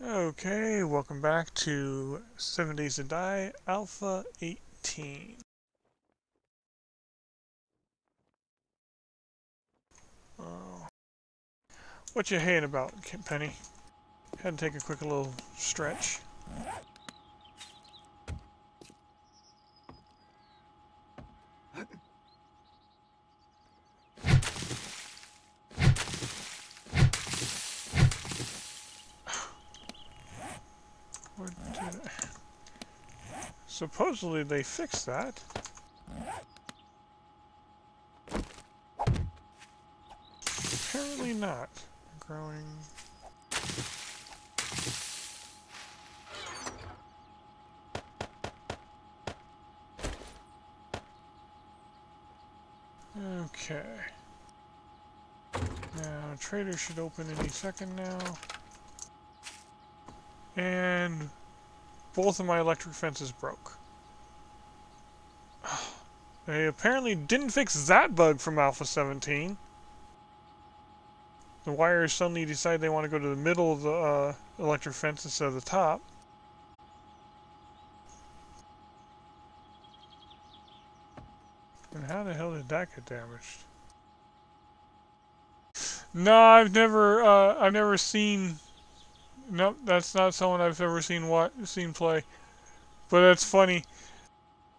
Okay, welcome back to 7 Days to Die Alpha 18. Oh. What you hating about, Penny? Had to take a quick little stretch. Supposedly they fixed that. Apparently not. Growing... Okay. Now, trader should open any second now. And both of my electric fences broke. They apparently didn't fix that bug from Alpha 17. The wires suddenly decide they want to go to the middle of the uh, electric fence instead of the top. And how the hell did that get damaged? No, I've never, uh, I've never seen Nope, that's not someone I've ever seen what seen play. But that's funny.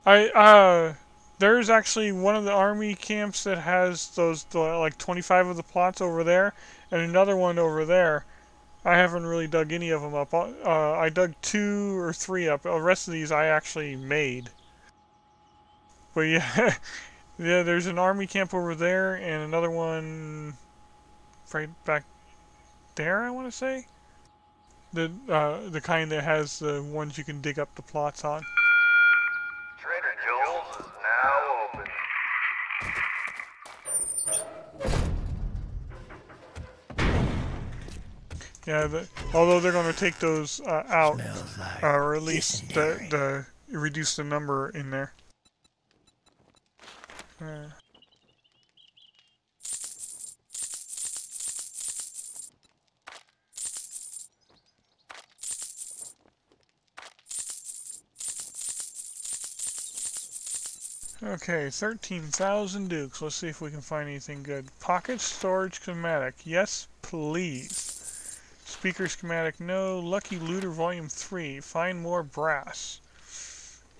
I uh there's actually one of the army camps that has those the, like 25 of the plots over there and another one over there. I haven't really dug any of them up. Uh, I dug two or three up. The rest of these I actually made. But yeah, yeah, there's an army camp over there and another one right back there, I want to say. The uh, the kind that has the ones you can dig up the plots on. Trader Joel's is now open. Yeah, the, although they're going to take those uh, out, like uh, or at least the, the reduce the number in there. Uh, Okay, 13,000 dukes. Let's see if we can find anything good. Pocket storage schematic. Yes, please. Speaker schematic. No. Lucky Looter Volume 3. Find more brass.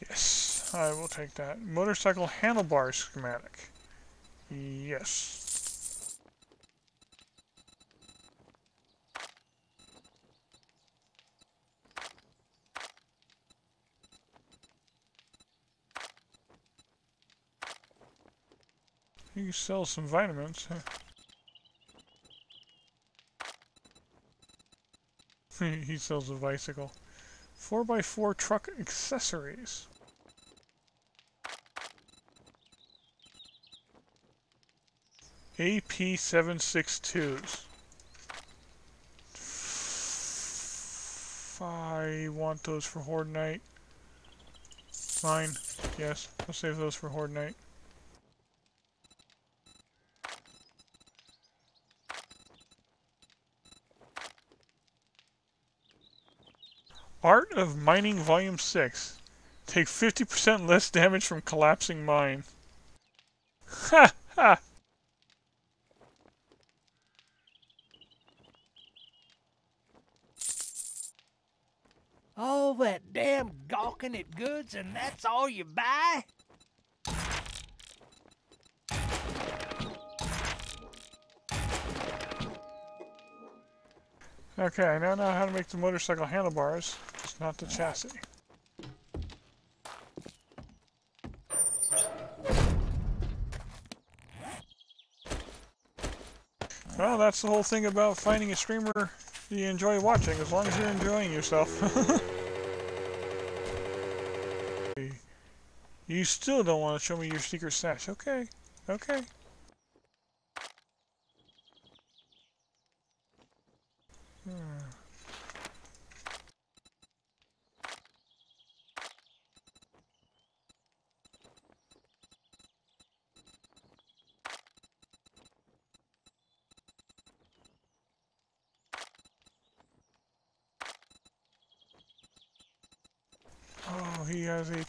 Yes, I will take that. Motorcycle handlebar schematic. Yes. You can sell some vitamins. he sells a bicycle. 4x4 truck accessories. AP762s. I want those for Horde Night. Fine. Yes, I'll save those for Horde Night. Art of Mining Volume 6. Take 50% less damage from collapsing mine. Ha ha! All that damn gawking at goods and that's all you buy? Okay, I now know how to make the motorcycle handlebars, not the chassis. Well, that's the whole thing about finding a streamer you enjoy watching, as long as you're enjoying yourself. you still don't want to show me your secret stash. Okay, okay.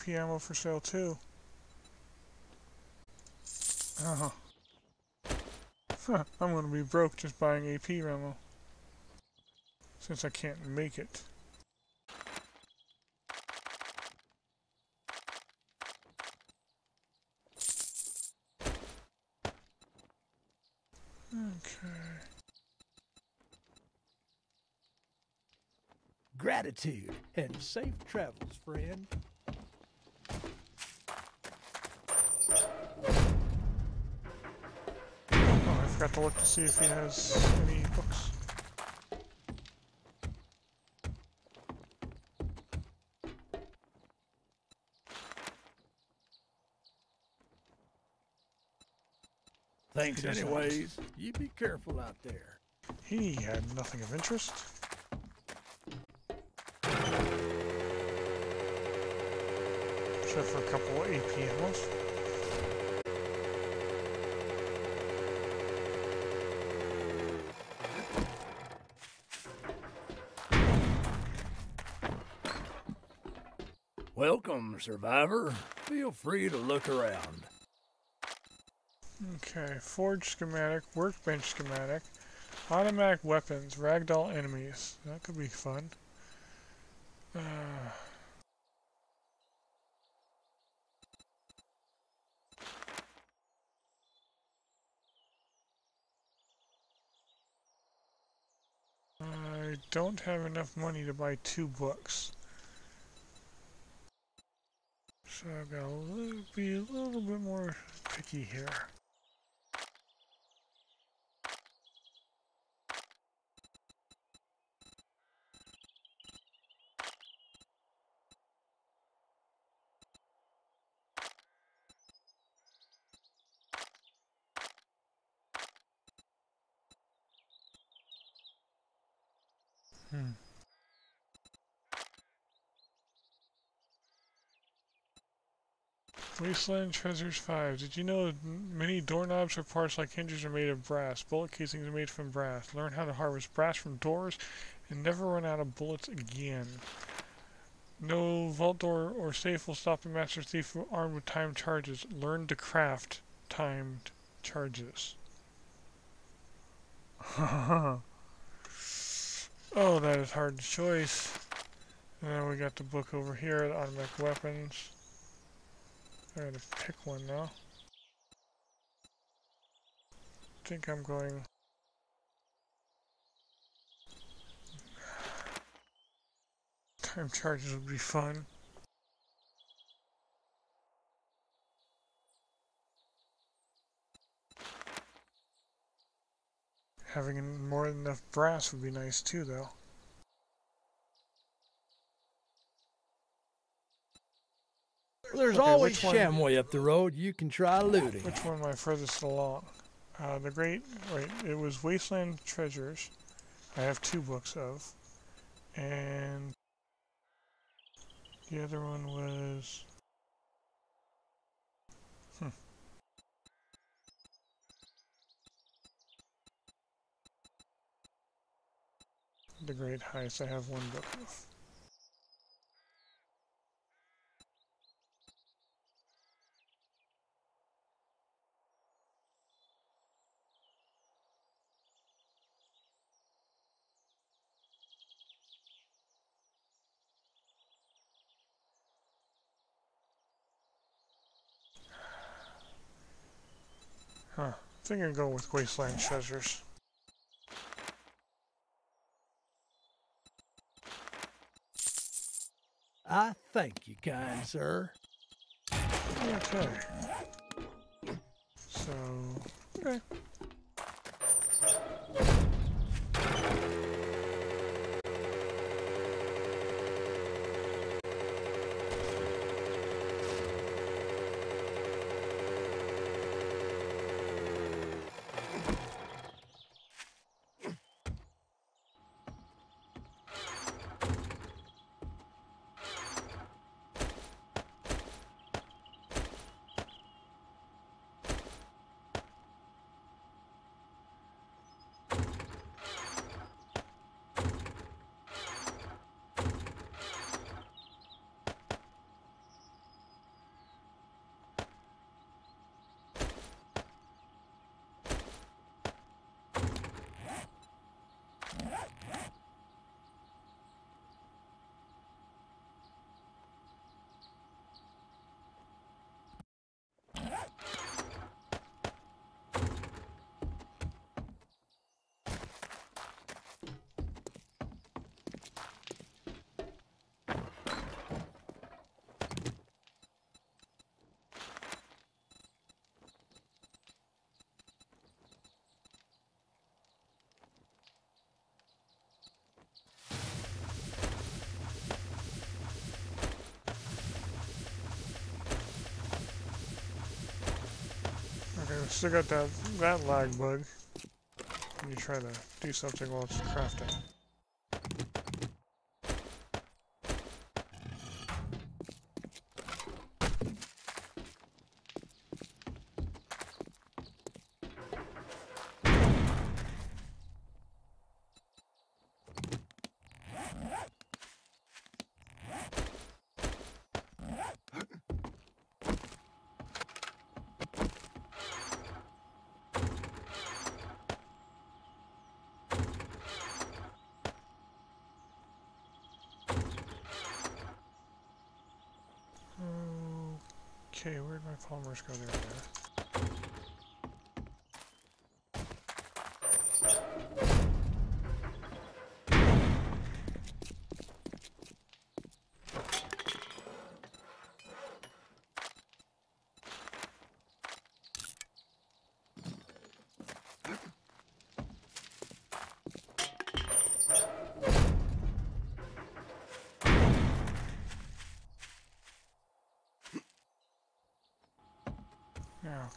Ammo for sale too. Uh huh. I'm gonna be broke just buying AP ammo. Since I can't make it. Okay. Gratitude and safe travels, friend. Forgot to look to see if he has any books. Thanks, He does not. anyways. You be careful out there. He had nothing of interest. Except for a couple of AP Survivor. Feel free to look around. Okay, forge schematic, workbench schematic, automatic weapons, ragdoll enemies. That could be fun. Uh, I don't have enough money to buy two books. So I've got to be a little bit more picky here. Hmm. Wasteland Treasures 5. Did you know many doorknobs or parts like hinges are made of brass? Bullet casings are made from brass. Learn how to harvest brass from doors and never run out of bullets again. No vault door or safe will stop a master thief armed with timed charges. Learn to craft timed charges. oh, that is hard to choice. And then we got the book over here, the automatic weapons. I gotta pick one now. I think I'm going. Time charges would be fun. Having more than enough brass would be nice too, though. There's Okay, always Shamway up the road. You can try looting. Which one am I furthest along? Uh, the Great. Wait, it was Wasteland Treasures. I have two books of, and the other one was. Hmm. The Great Heist. I have one book of. Huh. I think I'll go with Wasteland Treasures. I thank you, kind sir. Okay. So, okay. Still got that that lag bug. When you try to do something while it's crafting. My polymers go there?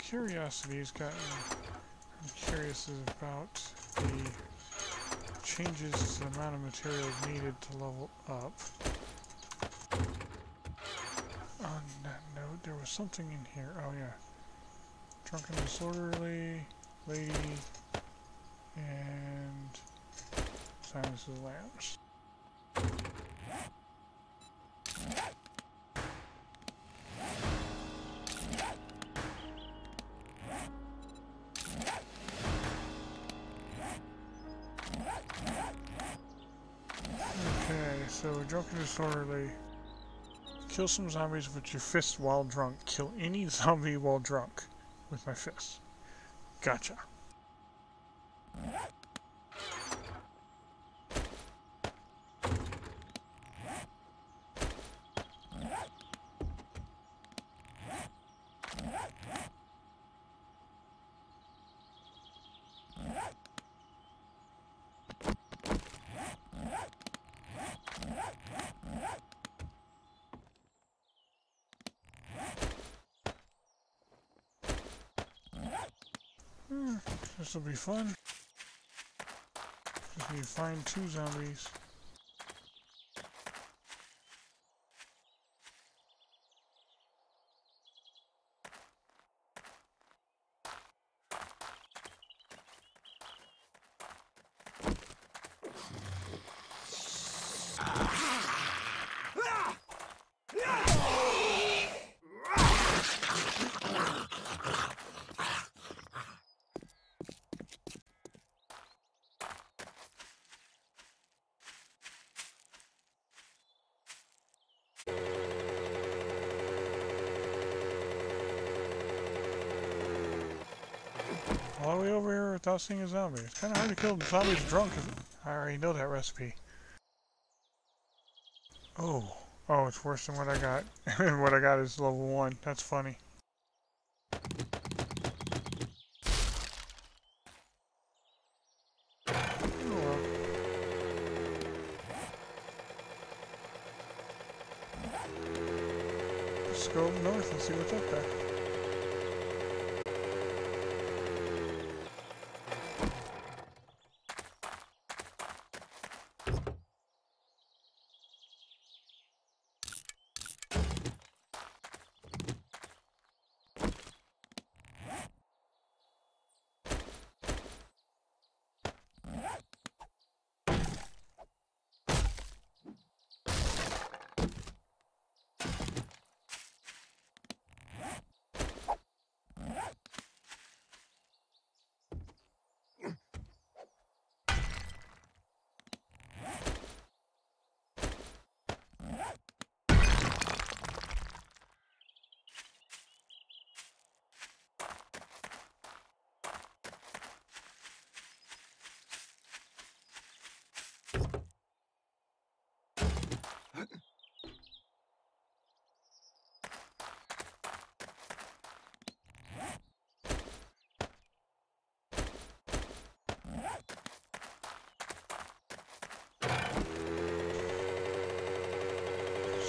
Curiosity's gotten. I'm curious about the changes to the amount of materials needed to level up. On that note, there was something in here. Oh, yeah. Drunken Disorderly, Lady, and Silence of the Lambs. So drunken disorderly. Kill some zombies with your fist while drunk. Kill any zombie while drunk with my fist. Gotcha. Hmm, this will be fun. Need to find two zombies. All the way over here without seeing a zombie. It's kind of hard to kill zombies drunk. I already know that recipe. Oh. Oh, it's worse than what I got. And what I got is level 1. That's funny. Oh. Let's go north and see what's up there.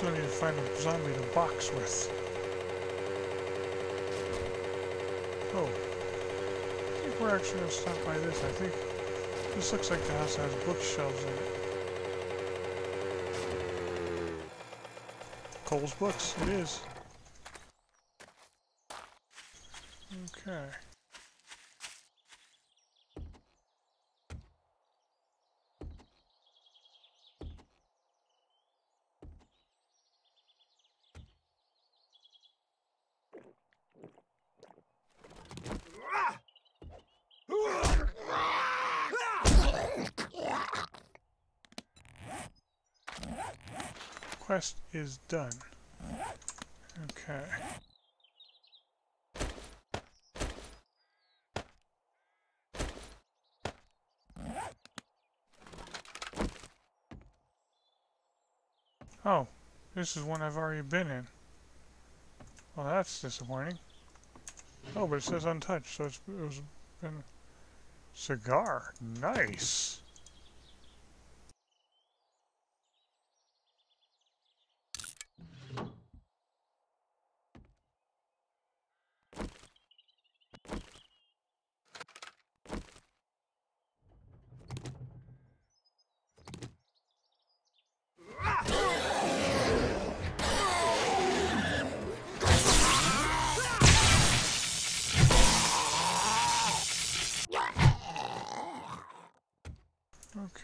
I need to find a zombie to box with. Oh, I think we're actually gonna stop by this. I think this looks like the house has bookshelves in it. Cole's Books, it is. Okay. Quest is done. Okay. Oh, this is one I've already been in. Well, that's disappointing. Oh, but it says untouched, so it's, it was been cigar. Nice.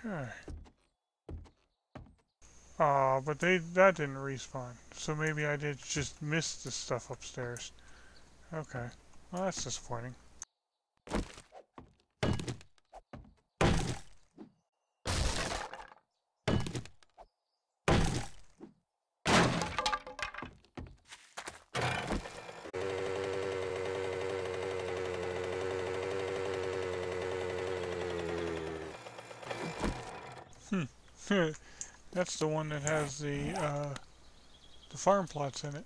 Okay. Aw, but they that didn't respawn. So maybe I did just miss the stuff upstairs. Okay. Well, that's disappointing. Hmm. That's the one that has the uh, the farm plots in it.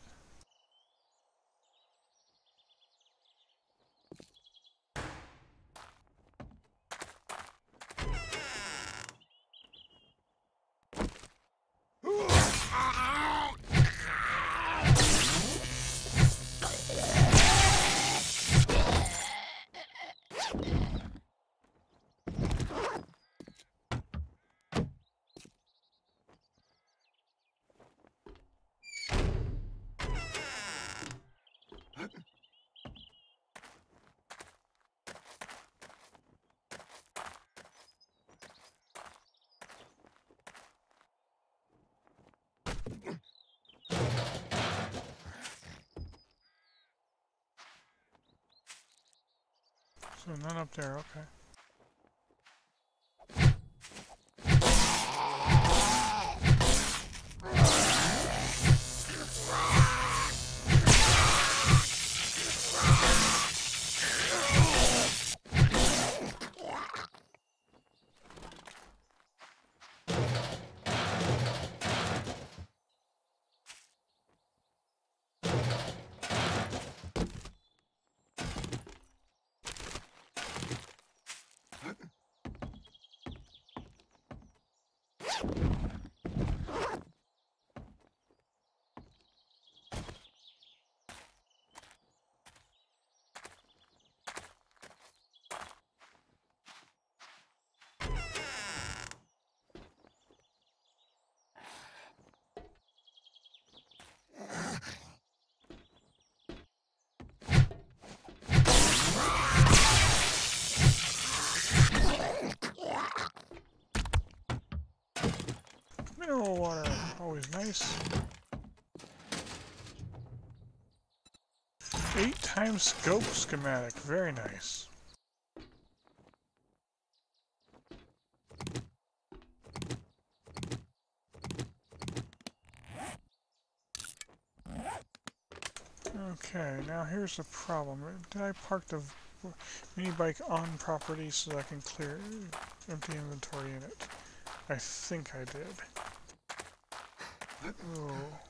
So none up there, okay. Mineral water, always nice. Eight times scope schematic, very nice. Okay, now here's the problem. Did I park the mini bike on property so that I can clear empty inventory in it? I think I did. Oh.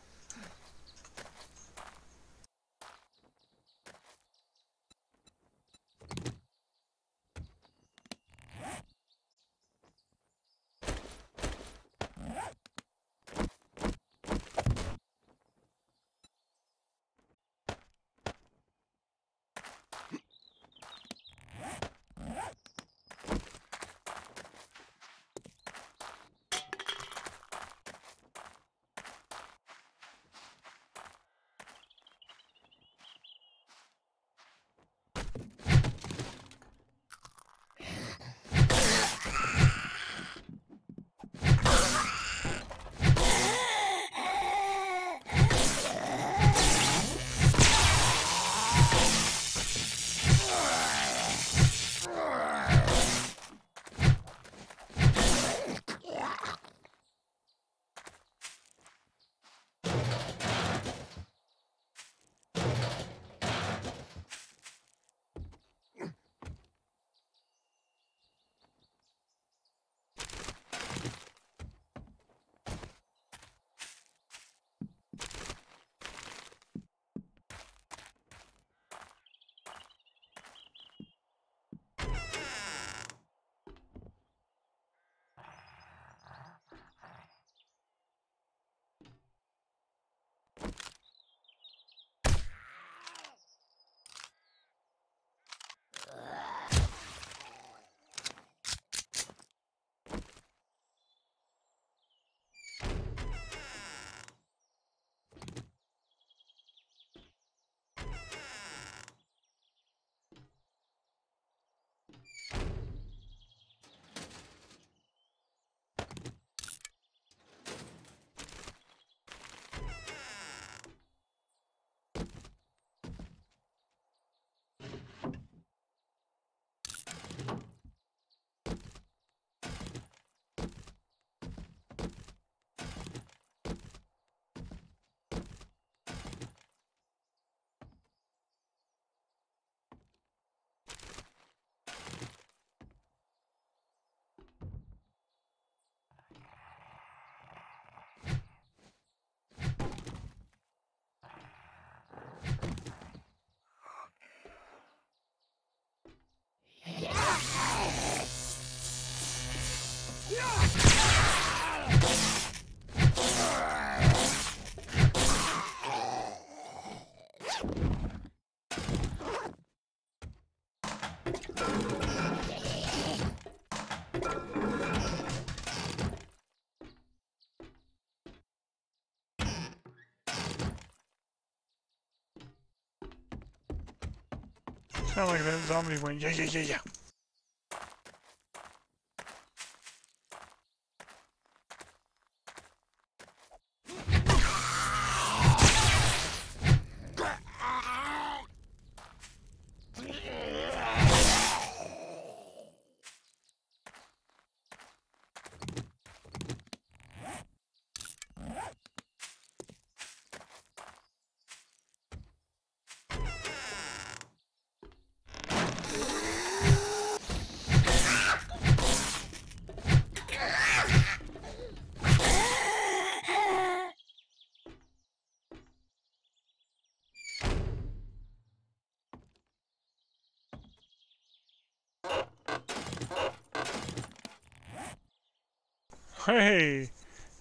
Sound like that zombie went, yeah, yeah, yeah, yeah.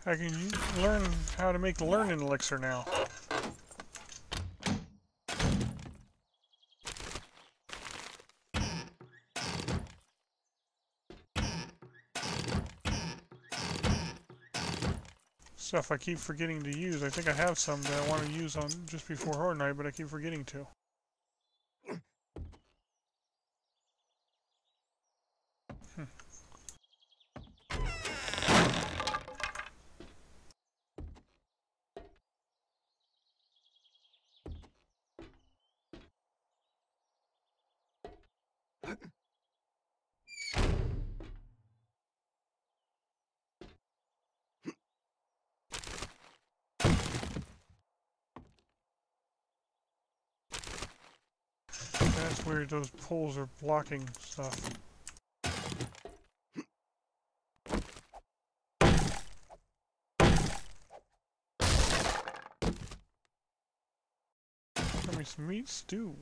I can learn how to make learning elixir now. Stuff I keep forgetting to use. I think I have some that I want to use on just before Horde Night, but I keep forgetting to. Weird, those poles are blocking stuff. Some meat stew.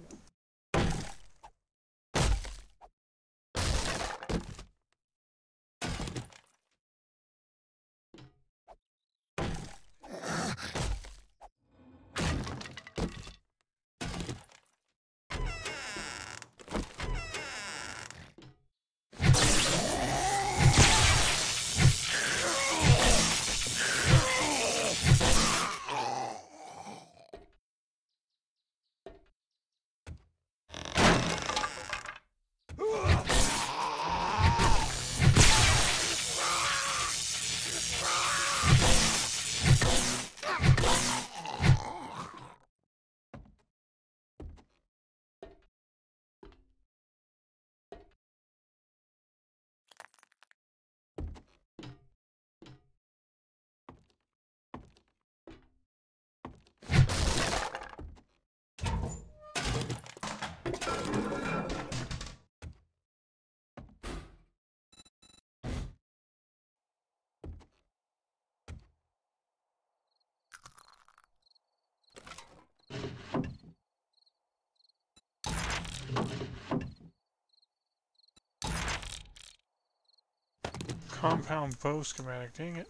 Compound bow schematic, dang it.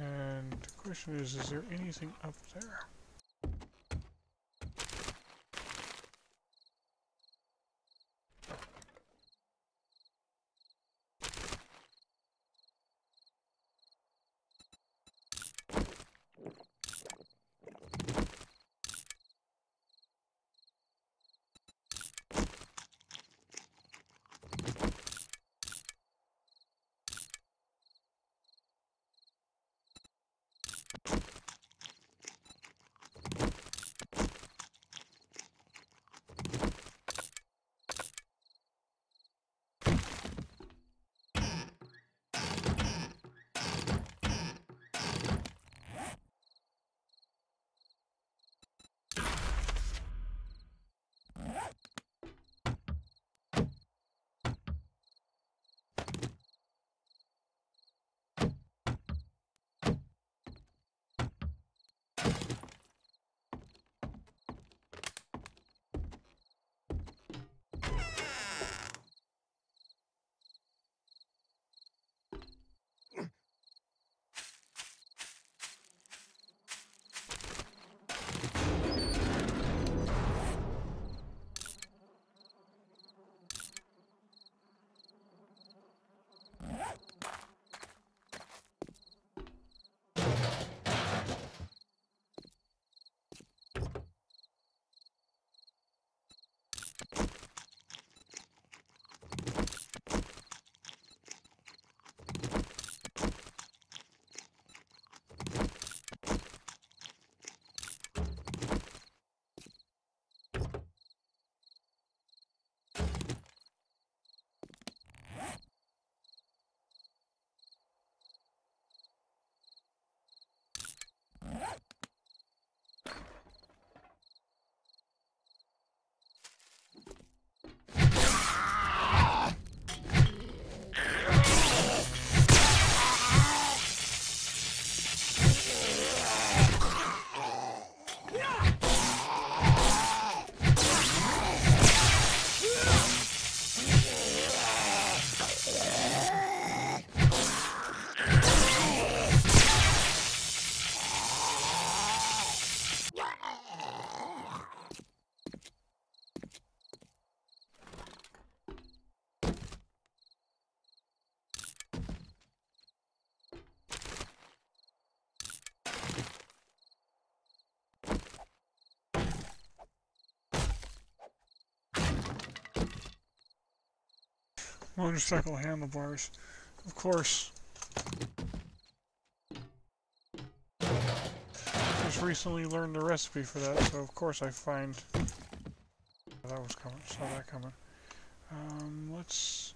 And the question is, is there anything up there? Motorcycle handlebars. Of course. Just recently learned the recipe for that, so of course I find that was coming. Saw that coming. Um, let's.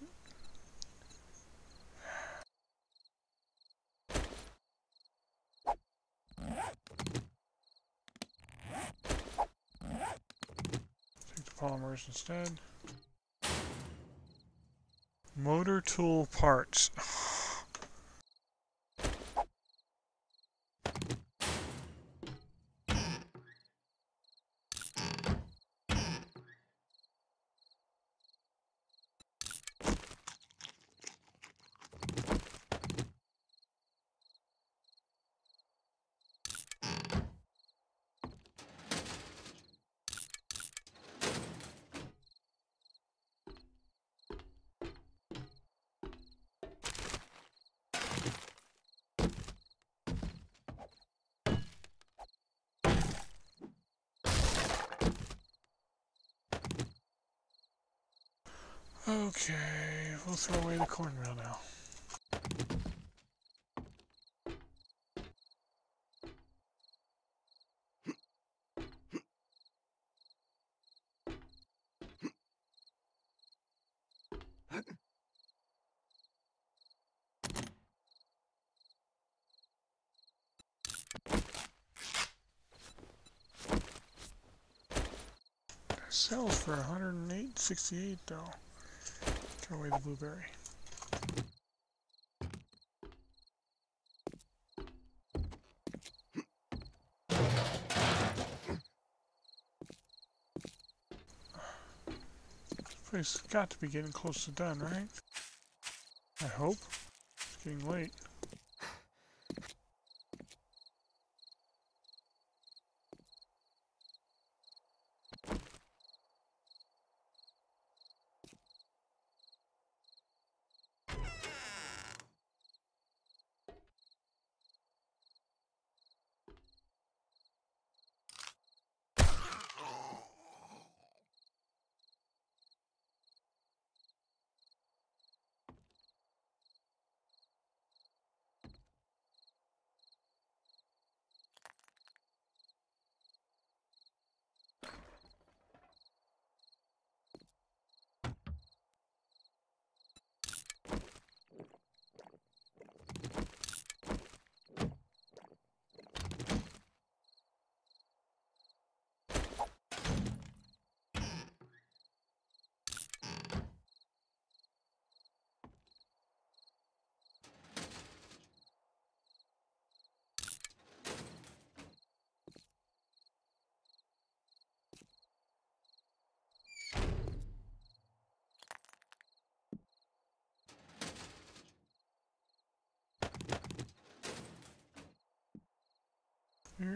Take the polymers instead. Motor tool parts. Okay, we'll throw away the cornmeal now. Sells for 108.68 though. Throw away the blueberry. Has got to be getting close to done, right? I hope. It's getting late. It's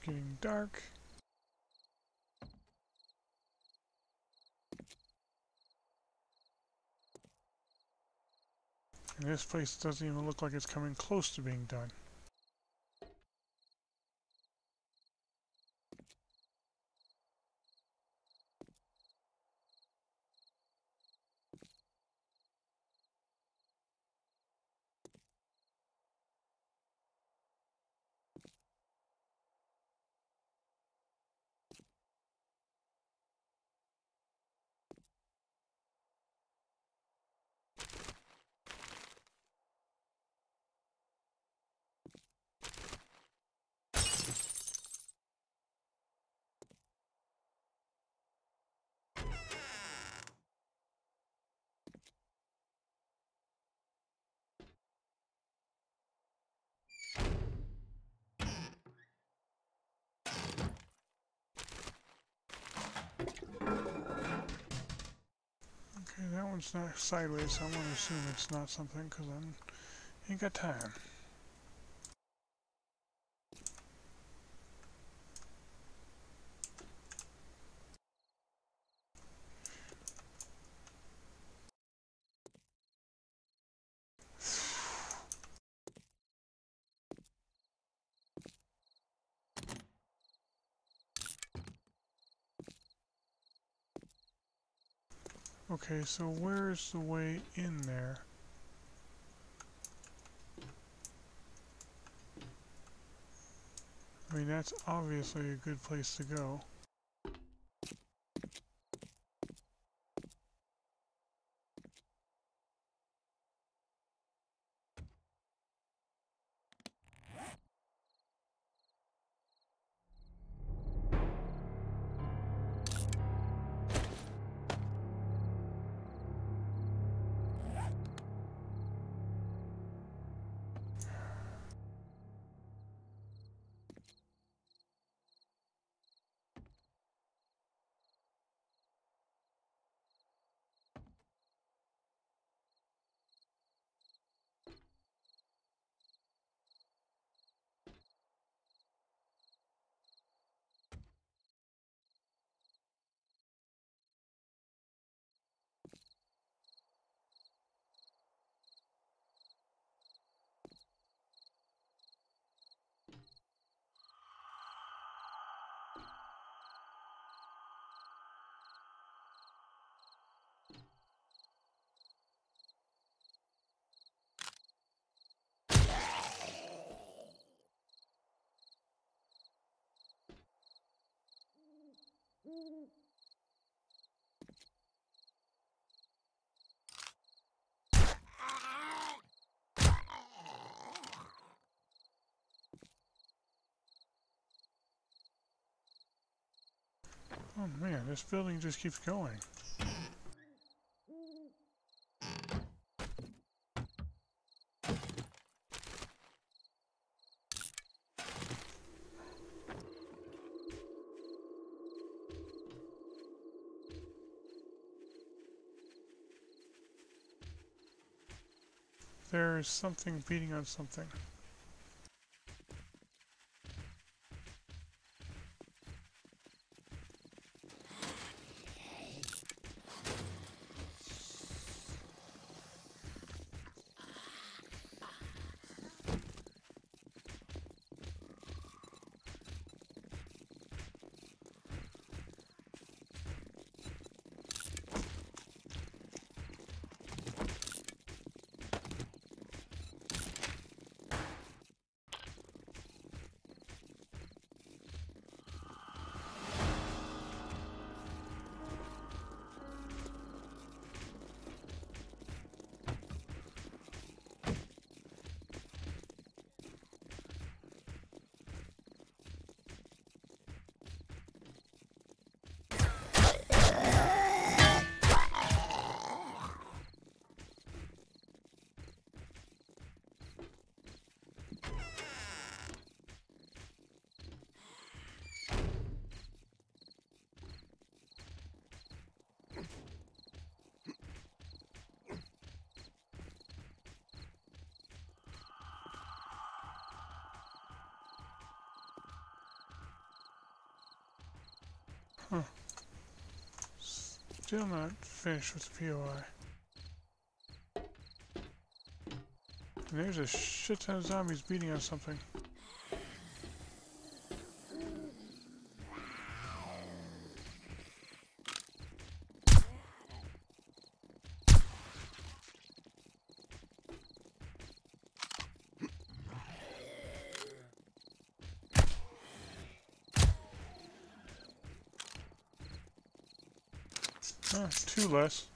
getting dark. And this place doesn't even look like it's coming close to being done. Okay, that one's not sideways, so I'm gonna assume it's not something because I ain't got time. Okay, so where's the way in there? I mean, that's obviously a good place to go. Oh man, this building just keeps going. There's something beating on something. Still not finished with the POI. And there's a shit ton of zombies beating on something. Oh, two less.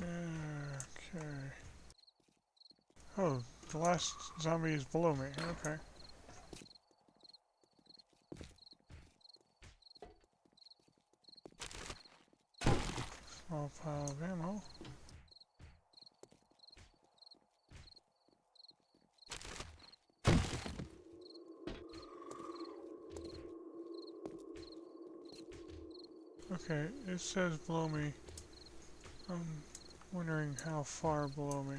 Okay. Oh, the last zombie is below me. Okay. Small pile of ammo. Okay, it says below me. I'm Wondering how far below me.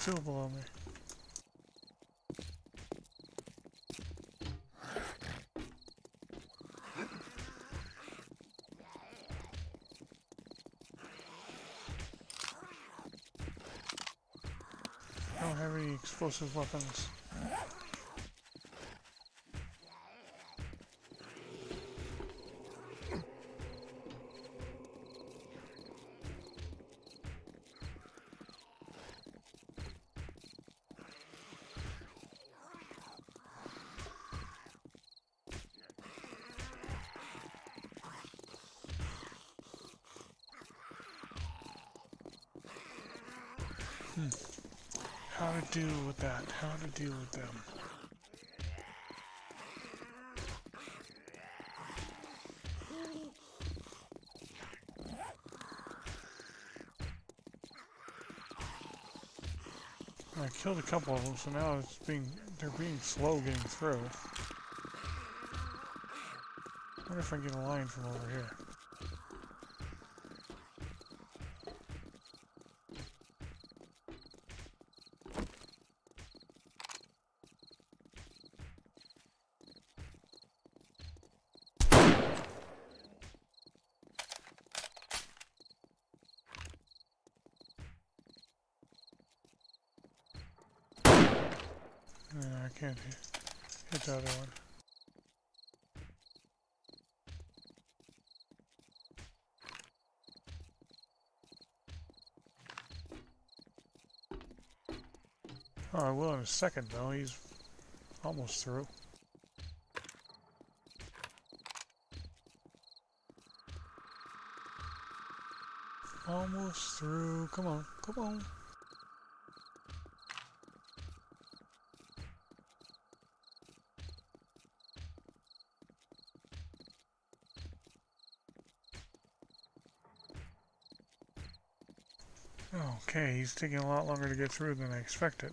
Still below me. I don't have any explosive weapons. Deal with that? How to deal with them? I killed a couple of them, so now it's being they're being slow getting through. wonder if I can get a line from over here. Can't hit the other one. Oh, I will in a second though. He's almost through. Almost through. Come on, come on. Okay, he's taking a lot longer to get through than I expected.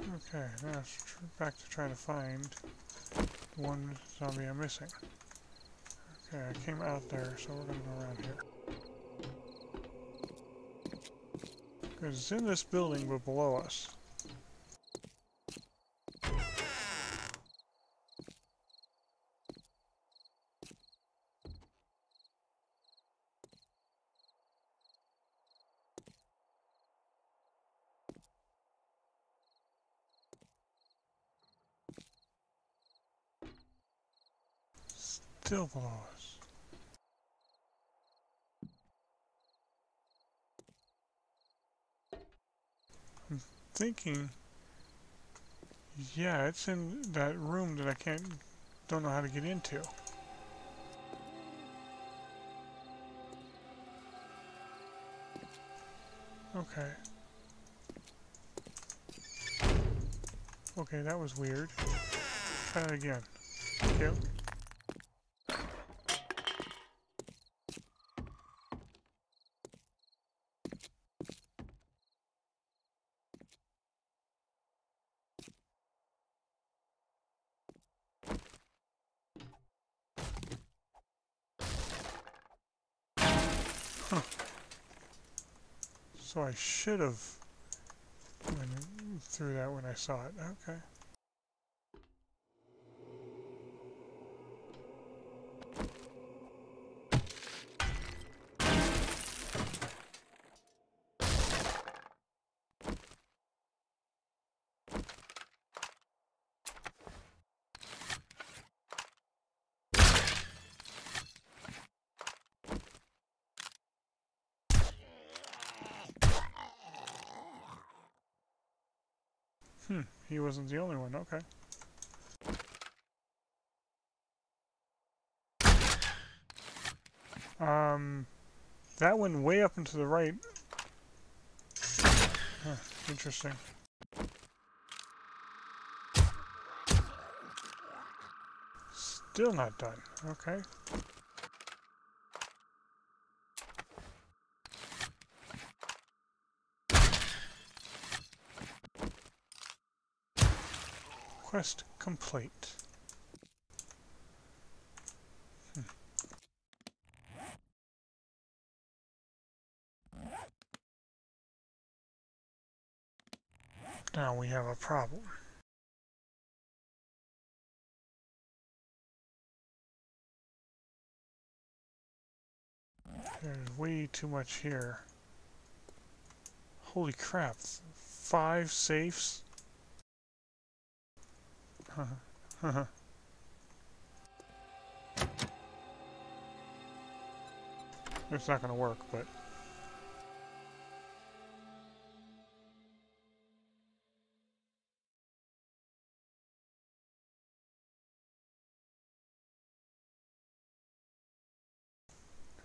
Okay, now back to trying to find the one zombie I'm missing. Okay, I came out there, so we're gonna go around here. Because it's in this building, but below us. Still below us. I'm thinking, yeah, it's in that room that I can't, don't know how to get into. Okay. Okay, that was weird. Try that again. Yep. So I should have went through that when I saw it. Okay. Hmm, he wasn't the only one. Okay. Um, That went way up and to the right. Huh, interesting. Still not done. Okay. Quest complete. Hmm. Now we have a problem. There's way too much here. Holy crap. Five safes? it's not going to work, but...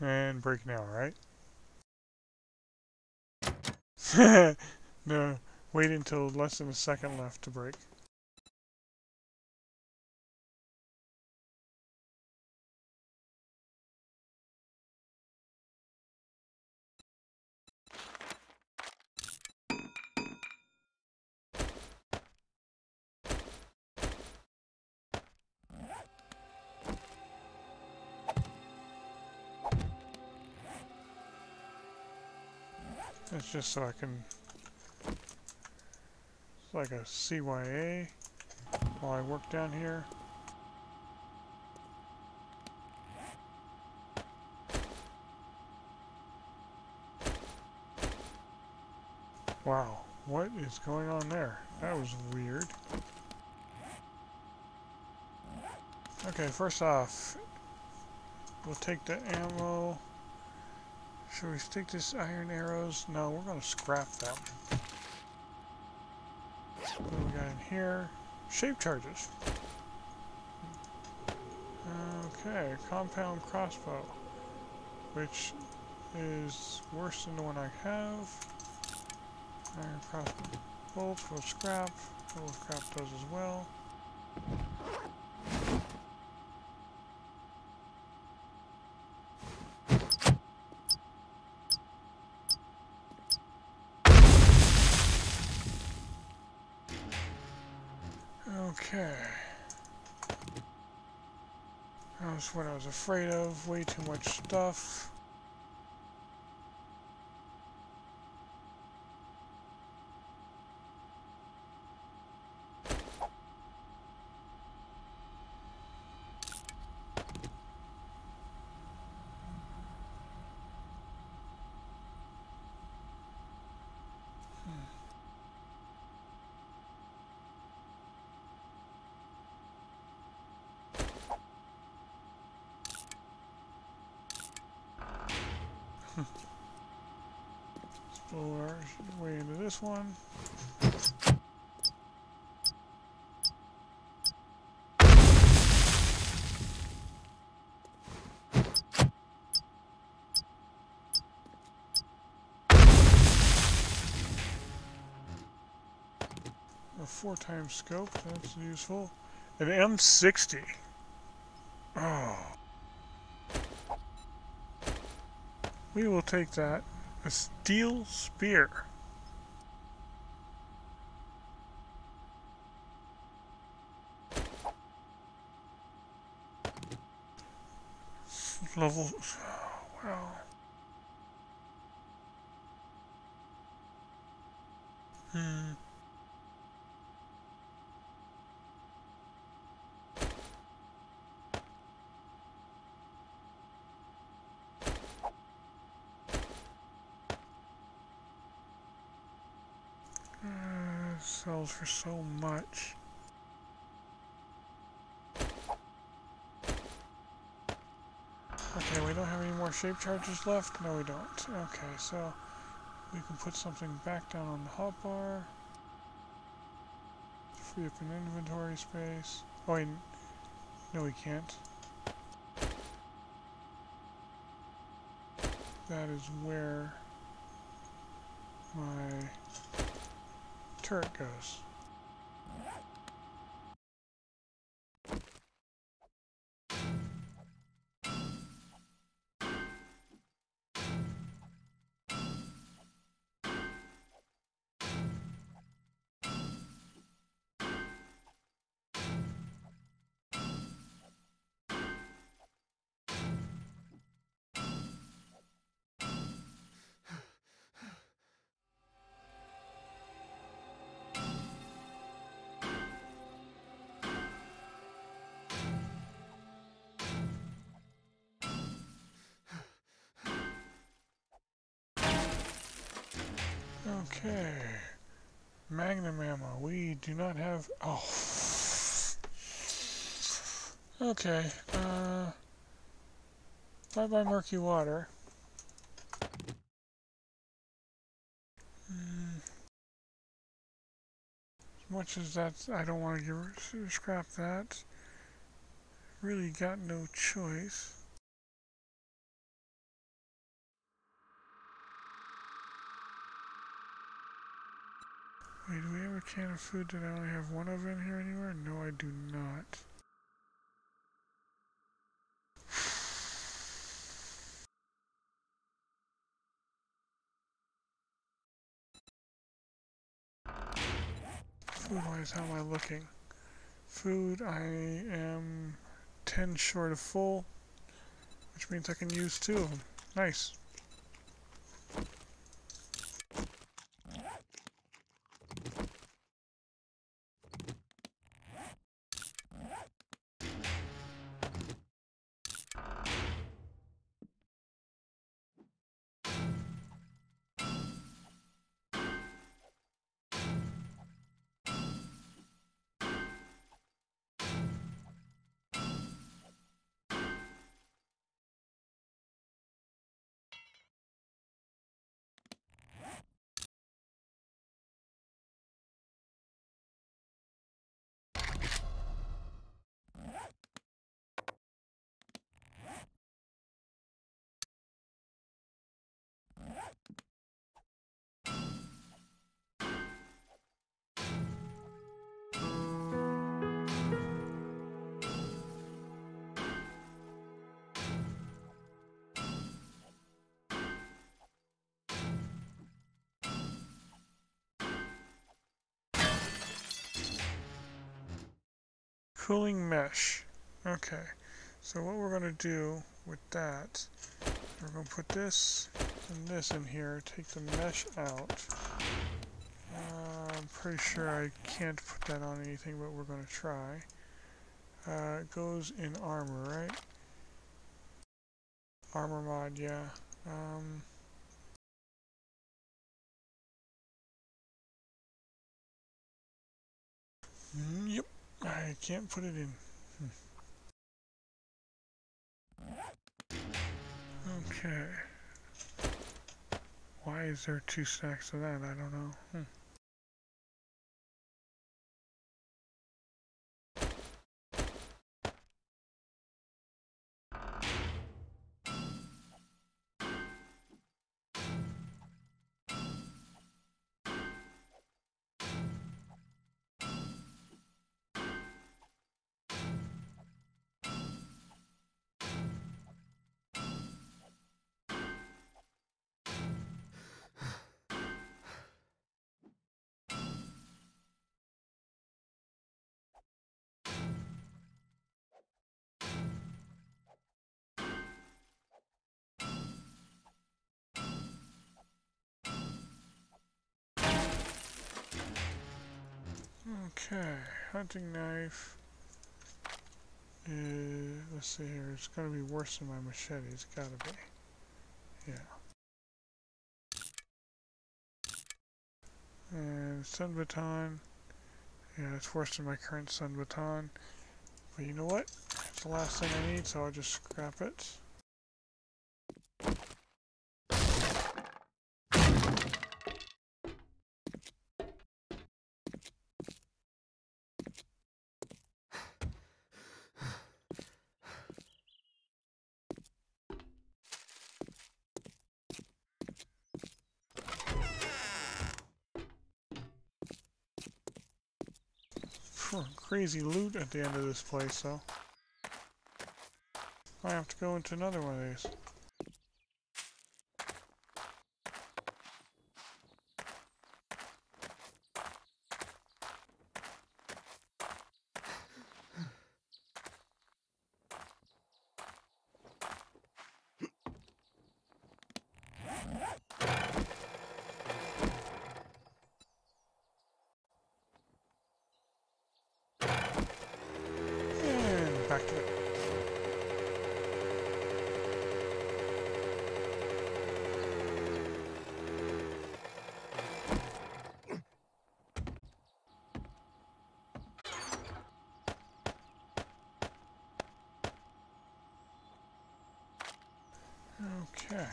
And break now, right? no, wait until less than a second left to break. Just so I can, it's like a CYA while I work down here. Wow, what is going on there? That was weird. Okay, first off, we'll take the ammo. Should we stick this iron arrows? No, we're going to scrap them. What do we got in here? Shape charges. Okay, compound crossbow. Which is worse than the one I have. Iron crossbow bolts will scrap. We'll scrap those as well. Okay. That's what I was afraid of. Way too much stuff. Blow our way into this one. A four times scope, that's useful. An M60. Oh. We will take that. A steel spear. Level... Oh, wow. Hmm. Uh, sells for so much. Okay, we don't have any more shape charges left? No, we don't. Okay, so we can put something back down on the hotbar. Free up an inventory space. Oh, wait. No, we can't. that is where my turret goes. Okay. Magnum ammo. We do not have... Oh. Okay. Uh... Bye-bye murky water. As much as that's... I don't want to give, scrap that. Really got no choice. Wait, do we have a can of food that I only have one of in here anywhere? No, I do not. Food-wise, how am I looking? Food, I am 10 short of full, which means I can use two of them. Nice. Cooling mesh. Okay, so what we're going to do with that, we're going to put this and this in here, take the mesh out. Uh, I'm pretty sure I can't put that on anything, but we're going to try. Uh, it goes in armor, right? Armor mod, yeah. Um, mm, yep. I can't put it in. Hmm. Okay. Why is there two stacks of that? I don't know. Hmm. Okay, hunting knife. Uh, let's see here. It's gonna be worse than my machete. It's gotta be. Yeah. And stun baton. Yeah, it's worse than my current stun baton. But you know what? It's the last thing I need, so I'll just scrap it. Loot at the end of this place, though. I have to go into another one of these. And back to it. Okay.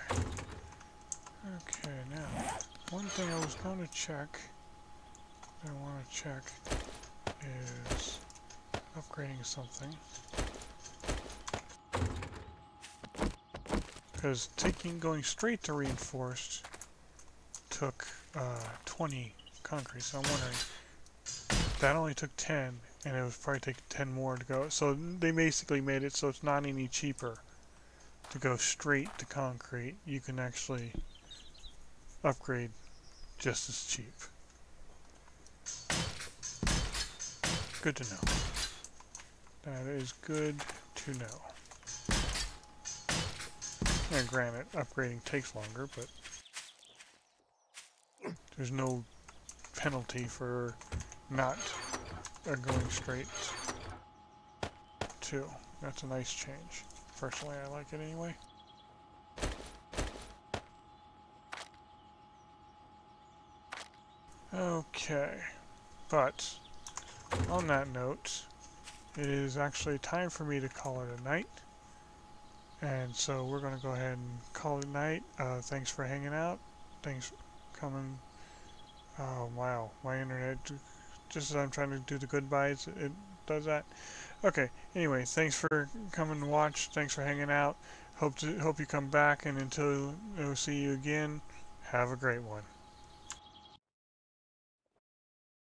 Okay, now, one thing I was going to check, I want to check, is upgrading something. Because taking, going straight to reinforced took uh, 20 concrete, so I'm wondering, that only took 10, and it was probably take 10 more to go. So they basically made it so it's not any cheaper to go straight to concrete. You can actually upgrade just as cheap. Good to know. That is good to know. And granted, upgrading takes longer, but there's no penalty for not going straight to. That's a nice change. Personally, I like it anyway. Okay, but on that note, it is actually time for me to call it a night. And so we're going to go ahead and call it night. Uh, thanks for hanging out. Thanks for coming. Oh, wow. My internet, just as I'm trying to do the goodbyes, it does that. Okay, anyway, thanks for coming to watch. Thanks for hanging out. Hope to hope you come back, and until we'll see you again, have a great one.